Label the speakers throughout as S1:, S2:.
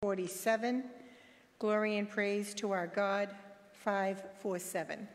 S1: 47, Glory and Praise to Our God, 547.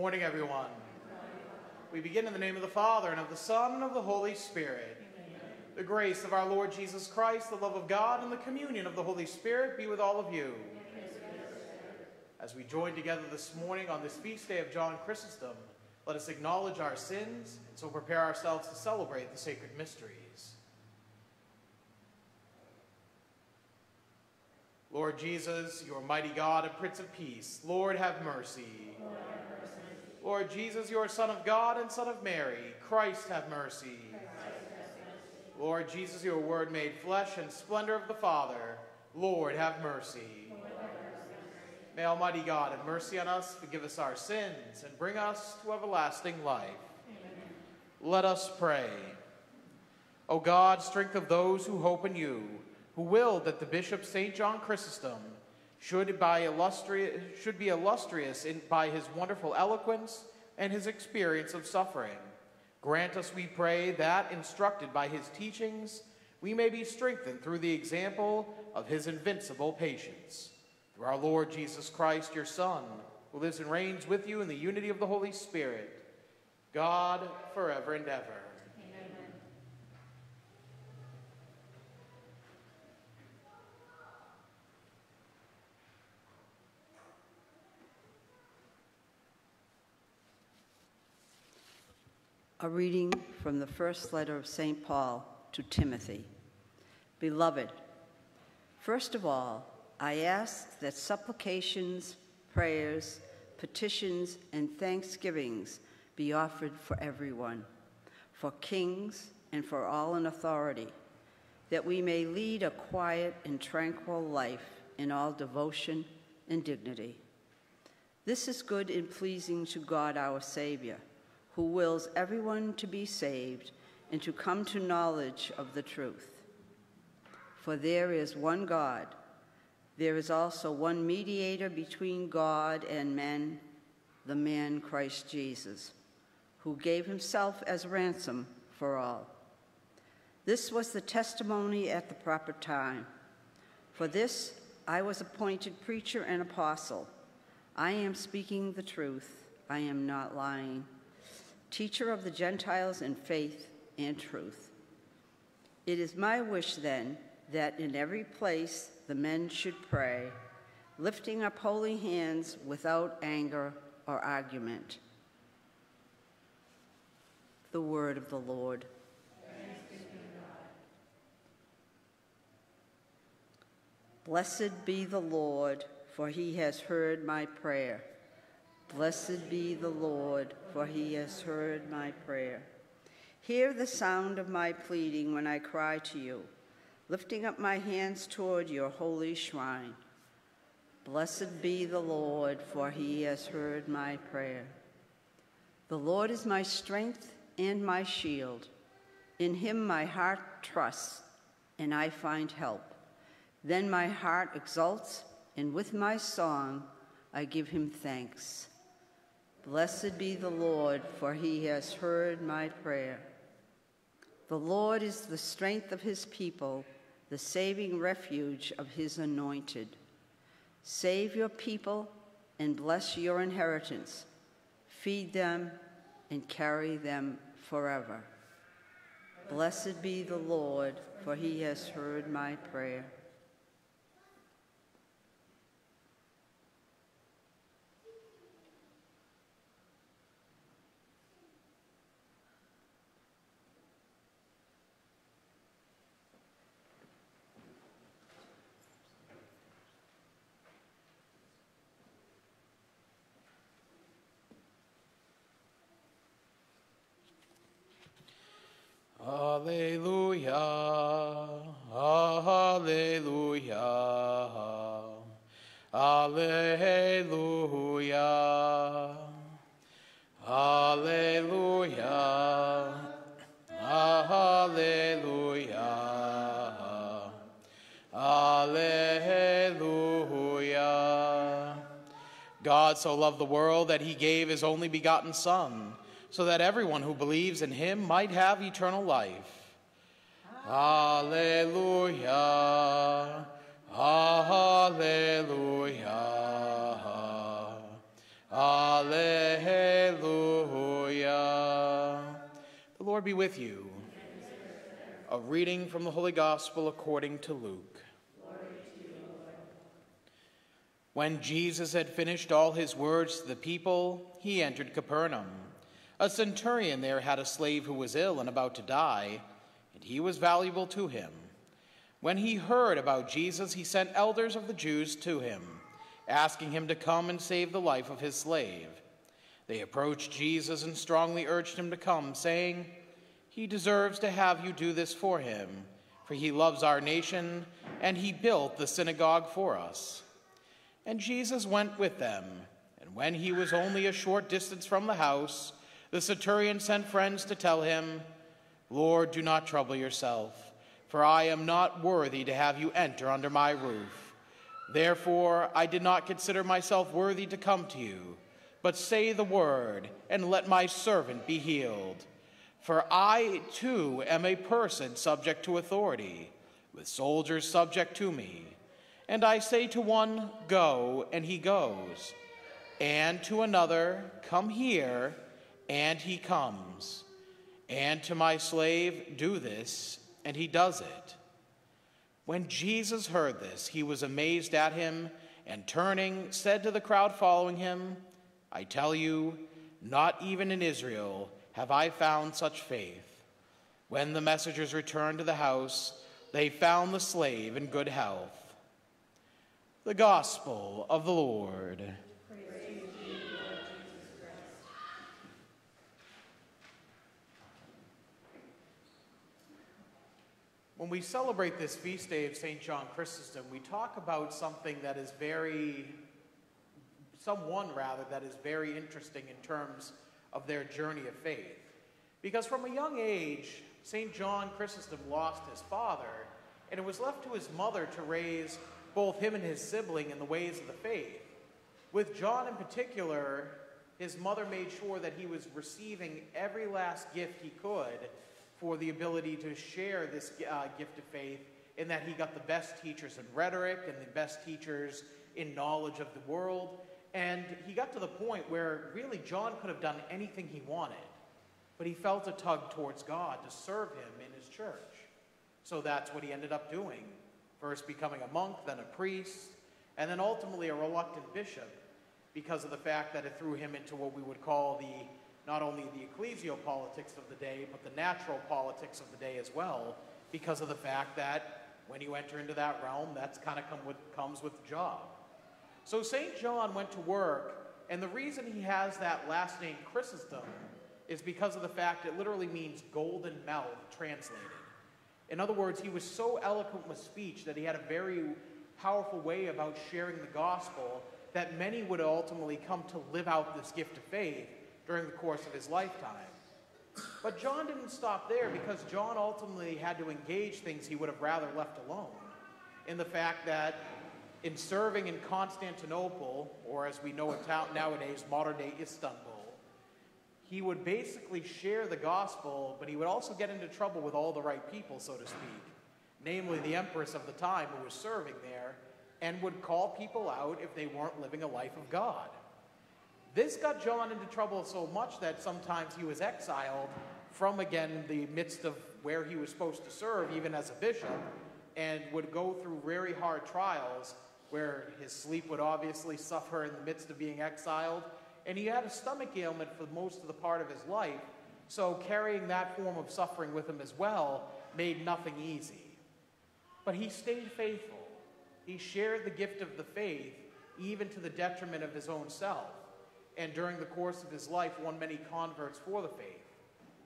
S2: Morning, everyone. We begin in the name of the Father, and of the Son, and of the Holy Spirit. Amen. The grace of our Lord Jesus Christ, the love of God, and the communion of the Holy Spirit be with all of you. As we join together this morning on this feast day of John Chrysostom, let us acknowledge our sins and so prepare ourselves to celebrate the sacred mysteries. Lord Jesus, your mighty God and Prince of Peace, Lord, have mercy. Lord. Jesus, you're Son of God and Son of Mary, Christ have mercy. Lord Jesus, you're word made flesh and splendor of the Father, Lord have mercy. May Almighty God have mercy on us, forgive us our sins, and bring us to everlasting life. Let us pray. O God, strength of those who hope in you, who willed that the Bishop St. John Chrysostom should, by illustrious, should be illustrious in, by his wonderful eloquence and his experience of suffering. Grant us, we pray, that, instructed by his teachings, we may be strengthened through the example of his invincible patience. Through our Lord Jesus Christ, your Son, who lives and reigns with you in the unity of the Holy Spirit, God forever and ever.
S3: A reading from the first letter of St. Paul to Timothy. Beloved, first of all, I ask that supplications, prayers, petitions, and thanksgivings be offered for everyone, for kings and for all in authority, that we may lead a quiet and tranquil life in all devotion and dignity. This is good and pleasing to God our Savior, who wills everyone to be saved and to come to knowledge of the truth. For there is one God, there is also one mediator between God and men, the man Christ Jesus, who gave himself as ransom for all. This was the testimony at the proper time. For this I was appointed preacher and apostle. I am speaking the truth, I am not lying. Teacher of the Gentiles in faith and truth. It is my wish then that in every place the men should pray, lifting up holy hands without anger or argument. The word of the Lord. Blessed be the Lord, for he has heard my prayer. Blessed be the Lord, for he has heard my prayer. Hear the sound of my pleading when I cry to you, lifting up my hands toward your holy shrine. Blessed be the Lord, for he has heard my prayer. The Lord is my strength and my shield. In him my heart trusts, and I find help. Then my heart exults, and with my song I give him thanks. Blessed be the Lord, for he has heard my prayer. The Lord is the strength of his people, the saving refuge of his anointed. Save your people and bless your inheritance. Feed them and carry them forever. Blessed be the Lord, for he has heard my prayer.
S2: Alleluia, Alleluia, Alleluia, Alleluia, Alleluia, Alleluia. God so loved the world that he gave his only begotten Son so that everyone who believes in him might have eternal life. Alleluia, Alleluia, Alleluia. The Lord be with you. A reading from the Holy Gospel according to Luke. When Jesus had finished all his words to the people, he entered Capernaum. A centurion there had a slave who was ill and about to die, and he was valuable to him. When he heard about Jesus, he sent elders of the Jews to him, asking him to come and save the life of his slave. They approached Jesus and strongly urged him to come, saying, He deserves to have you do this for him, for he loves our nation, and he built the synagogue for us. And Jesus went with them, and when he was only a short distance from the house, the centurion sent friends to tell him, Lord, do not trouble yourself, for I am not worthy to have you enter under my roof. Therefore, I did not consider myself worthy to come to you, but say the word, and let my servant be healed. For I, too, am a person subject to authority, with soldiers subject to me. And I say to one, Go, and he goes, and to another, Come here, and he comes. And to my slave, do this, and he does it. When Jesus heard this, he was amazed at him, and turning, said to the crowd following him, I tell you, not even in Israel have I found such faith. When the messengers returned to the house, they found the slave in good health. The Gospel of the Lord. When we celebrate this feast day of St. John Chrysostom, we talk about something that is very, someone rather, that is very interesting in terms of their journey of faith. Because from a young age, St. John Chrysostom lost his father, and it was left to his mother to raise both him and his sibling in the ways of the faith. With John in particular, his mother made sure that he was receiving every last gift he could for the ability to share this uh, gift of faith, in that he got the best teachers in rhetoric and the best teachers in knowledge of the world. And he got to the point where really John could have done anything he wanted, but he felt a tug towards God to serve him in his church. So that's what he ended up doing. First becoming a monk, then a priest, and then ultimately a reluctant bishop because of the fact that it threw him into what we would call the not only the ecclesial politics of the day, but the natural politics of the day as well, because of the fact that when you enter into that realm, that's kind of come with, comes with the job. So St. John went to work, and the reason he has that last name Chrysostom is because of the fact it literally means golden mouth translated. In other words, he was so eloquent with speech that he had a very powerful way about sharing the gospel that many would ultimately come to live out this gift of faith during the course of his lifetime. But John didn't stop there because John ultimately had to engage things he would have rather left alone. In the fact that in serving in Constantinople, or as we know it nowadays, modern day Istanbul, he would basically share the gospel, but he would also get into trouble with all the right people, so to speak, namely the empress of the time who was serving there, and would call people out if they weren't living a life of God. This got John into trouble so much that sometimes he was exiled from, again, the midst of where he was supposed to serve, even as a bishop, and would go through very hard trials where his sleep would obviously suffer in the midst of being exiled. And he had a stomach ailment for most of the part of his life, so carrying that form of suffering with him as well made nothing easy. But he stayed faithful. He shared the gift of the faith, even to the detriment of his own self and during the course of his life won many converts for the faith.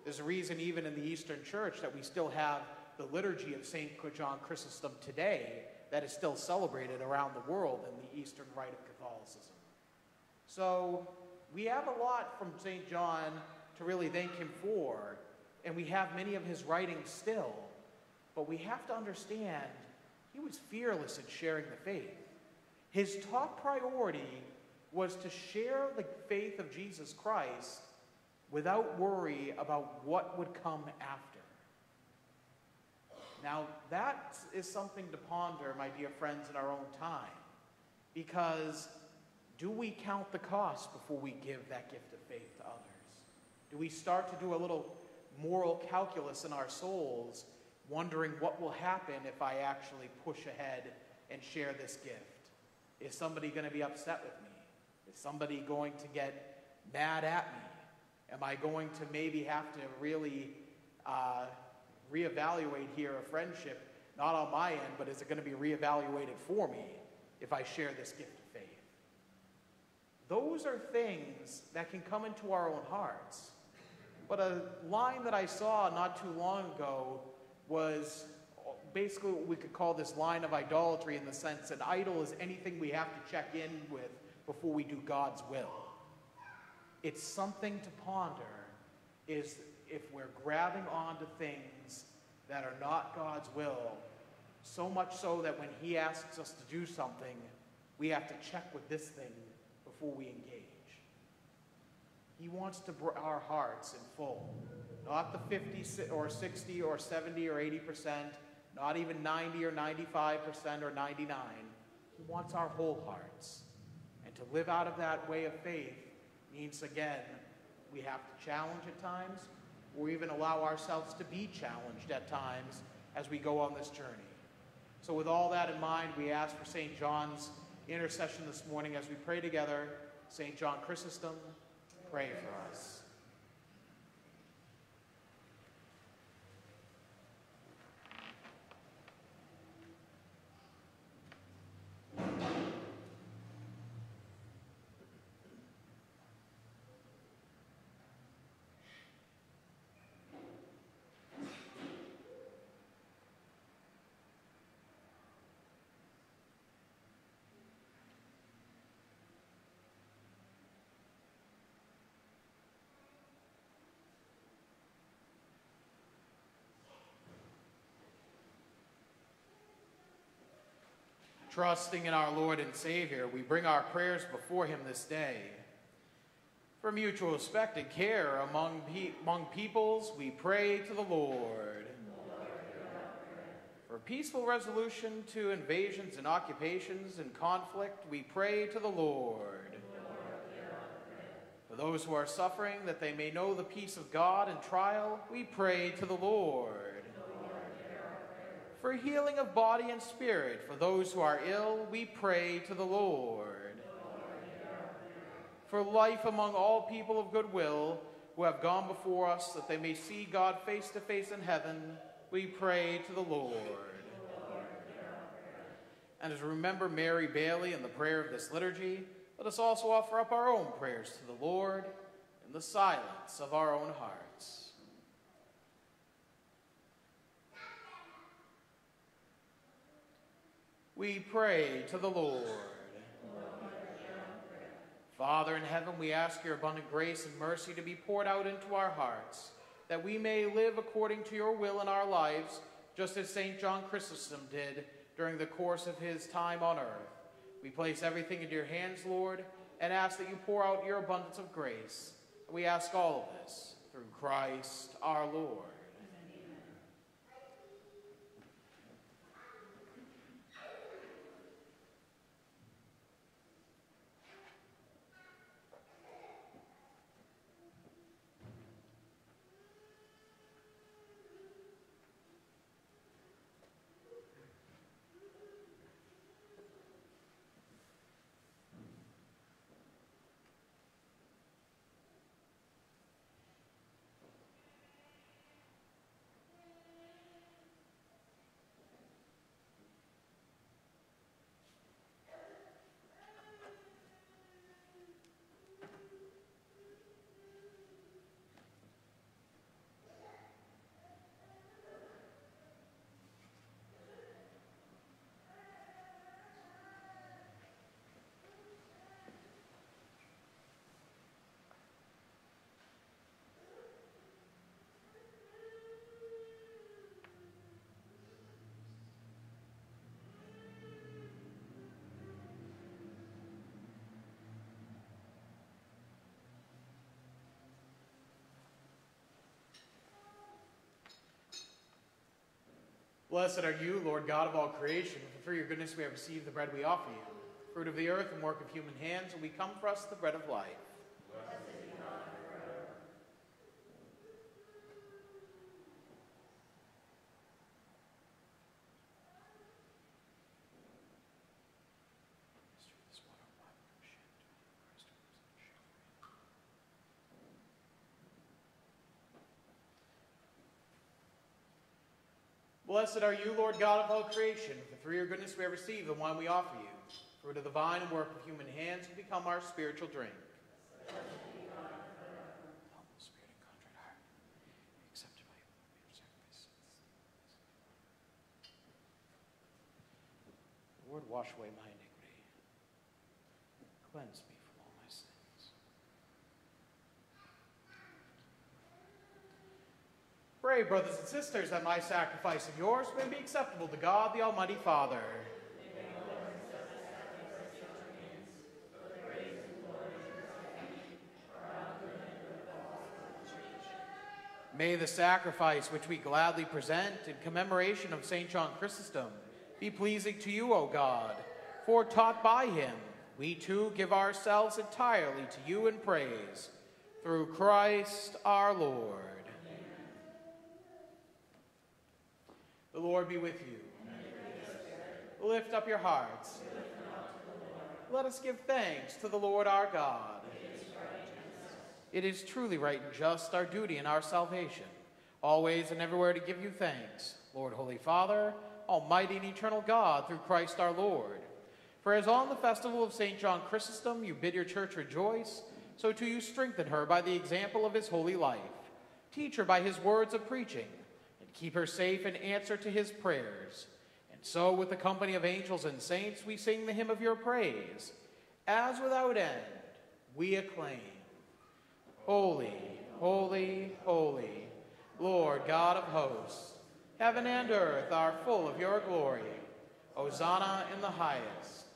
S2: There's a reason, even in the Eastern Church, that we still have the liturgy of St. John Chrysostom today that is still celebrated around the world in the Eastern rite of Catholicism. So we have a lot from St. John to really thank him for, and we have many of his writings still, but we have to understand he was fearless in sharing the faith. His top priority was to share the faith of Jesus Christ without worry about what would come after. Now, that is something to ponder, my dear friends, in our own time. Because do we count the cost before we give that gift of faith to others? Do we start to do a little moral calculus in our souls, wondering what will happen if I actually push ahead and share this gift? Is somebody going to be upset with me? Is somebody going to get mad at me? Am I going to maybe have to really uh, reevaluate here a friendship, not on my end, but is it going to be reevaluated for me if I share this gift of faith? Those are things that can come into our own hearts. But a line that I saw not too long ago was basically what we could call this line of idolatry in the sense that idol is anything we have to check in with before we do God's will. It's something to ponder is if we're grabbing onto things that are not God's will, so much so that when He asks us to do something, we have to check with this thing before we engage. He wants to bring our hearts in full, not the 50 or 60 or 70 or 80 percent, not even 90 or 95 percent or 99. He wants our whole hearts. And to live out of that way of faith means, again, we have to challenge at times, or even allow ourselves to be challenged at times as we go on this journey. So, with all that in mind, we ask for St. John's intercession this morning as we pray together. St. John Chrysostom, pray for us. Trusting in our Lord and Savior, we bring our prayers before him this day. For mutual respect and care among, pe- among peoples, we pray to the Lord. For peaceful resolution to invasions and occupations and conflict, we pray to the Lord. For those who are suffering, that they may know the peace of God in trial, we pray to the Lord. For healing of body and spirit, for those who are ill, we pray to the Lord. For life among all people of goodwill who have gone before us, that they may see God face to face in heaven, we pray to the Lord. And as we remember Mary Bailey in the prayer of this liturgy, let us also offer up our own prayers to the Lord in the silence of our own hearts. We pray to the Lord. Father in heaven, we ask your abundant grace and mercy to be poured out into our hearts, that we may live according to your will in our lives, just as St. John Chrysostom did during the course of his time on earth. We place everything into your hands, Lord, and ask that you pour out your abundance of grace. We ask all of this through Christ our Lord. Blessed are you, Lord God of all creation, for through your goodness we have received the bread we offer you. Fruit of the earth and work of human hands, and we come for us the bread of life. Blessed are you, Lord God of all creation, for through your goodness we have received the wine we offer you. Fruit of the vine and work of human hands will become our spiritual drink. Lord, wash away my iniquity. Cleanse me from all my sins. Pray, brothers and sisters, that my sacrifice and yours may be acceptable to God, the Almighty Father. May the sacrifice which we gladly present in commemoration of St. John Chrysostom be pleasing to you, O God, for taught by him, we too give ourselves entirely to you in praise. Through Christ our Lord. The Lord be with you. Lift up your hearts. Let us give thanks to the Lord our God. It is truly right and just, our duty and our salvation, always and everywhere to give you thanks, Lord, Holy Father, Almighty and eternal God, through Christ our Lord. For as on the festival of St. John Chrysostom you bid your church rejoice, so too you strengthen her by the example of his holy life. Teach her by his words of preaching, keep her safe in answer to his prayers. And so, with the company of angels and saints, we sing the hymn of your praise. As without end, we acclaim. Holy, holy, holy, Lord God of hosts, heaven and earth are full of your glory. Hosanna in the highest.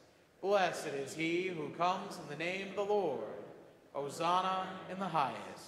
S2: Blessed is he who comes in the name of the Lord. Hosanna in the highest.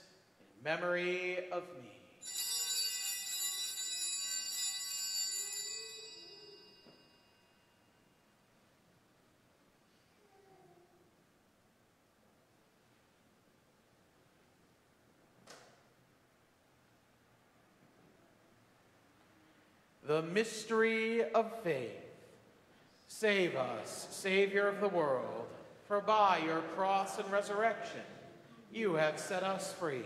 S2: memory of me. The mystery of faith. Save us, Savior of the world, for by your cross and resurrection you have set us free.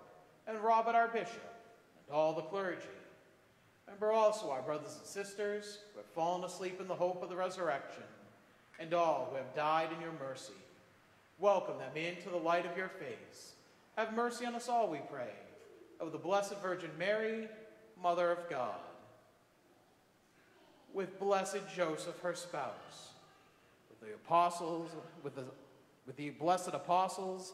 S2: and Robert our Bishop, and all the clergy. Remember also our brothers and sisters who have fallen asleep in the hope of the resurrection, and all who have died in your mercy. Welcome them into the light of your face. Have mercy on us all, we pray, of the Blessed Virgin Mary, Mother of God with blessed Joseph, her spouse, with the apostles, with the, with the blessed apostles,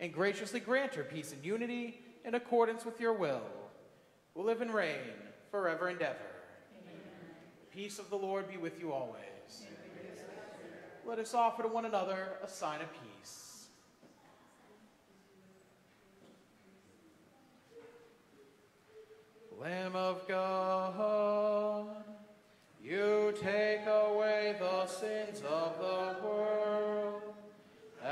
S2: and graciously grant her peace and unity in accordance with your will, who live and reign forever and ever. Amen. Peace of the Lord be with you always. Let us offer to one another a sign of peace. Lamb of God, you take away the sins of the world.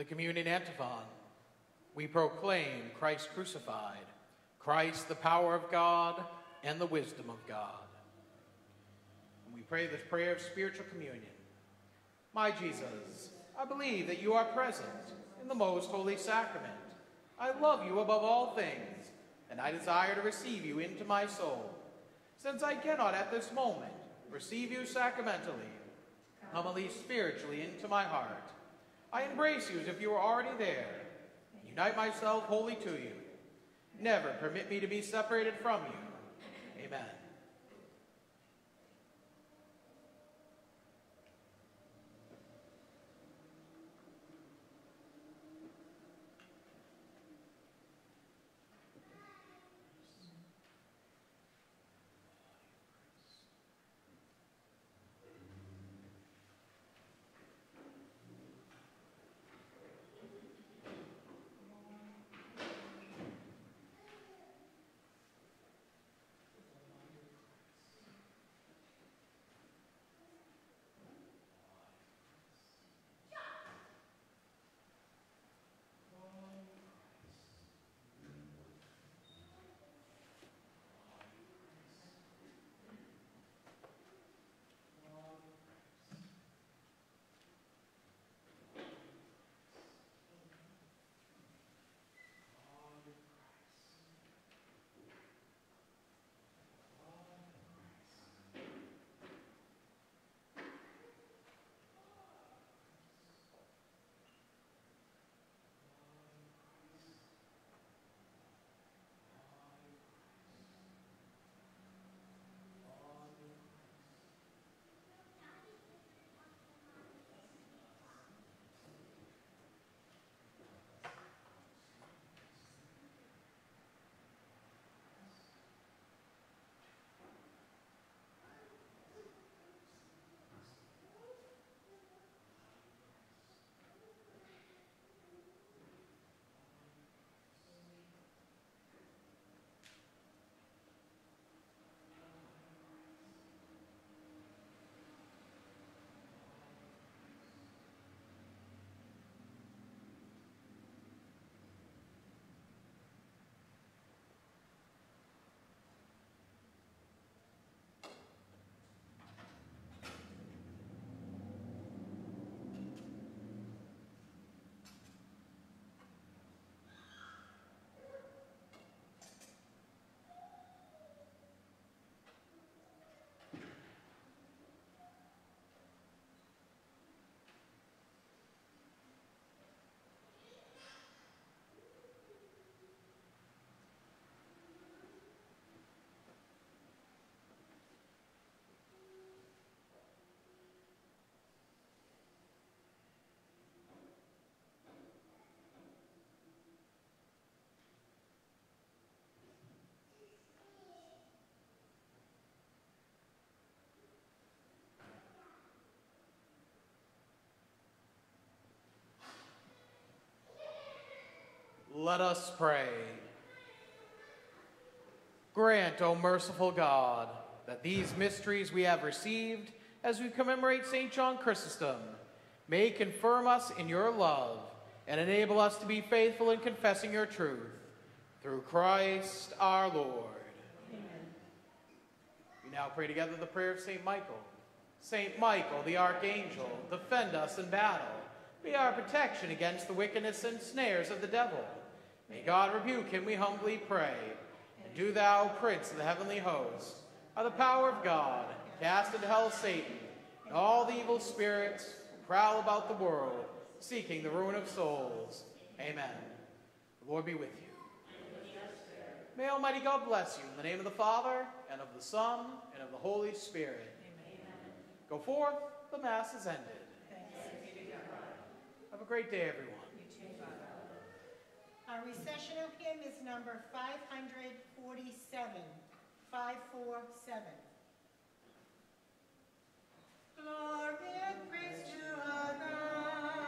S2: The communion antiphon. We proclaim Christ crucified, Christ the power of God and the wisdom of God. And we pray this prayer of spiritual communion. My Jesus, I believe that you are present in the most holy sacrament. I love you above all things, and I desire to receive you into my soul. Since I cannot at this moment receive you sacramentally, come at least spiritually into my heart. I embrace you as if you were already there. Unite myself wholly to you. Never permit me to be separated from you. Amen. Let us pray. Grant, O merciful God, that these mysteries we have received as we commemorate St. John Chrysostom may confirm us in your love and enable us to be faithful in confessing your truth. Through Christ our Lord. We now pray together the prayer of St. Michael. St. Michael, the archangel, defend us in battle. Be our protection against the wickedness and snares of the devil. May God rebuke him, we humbly pray. And do thou, Prince of the heavenly host, by the power of God, cast into hell Satan and all the evil spirits who prowl about the world, seeking the ruin of souls. Amen. The Lord be with you. May Almighty God bless you in the name of the Father, and of the Son, and of the Holy Spirit. Go forth, the Mass is ended. Have a great day, everyone.
S1: Our recessional hymn is number 547, 547. Glory and praise to our God.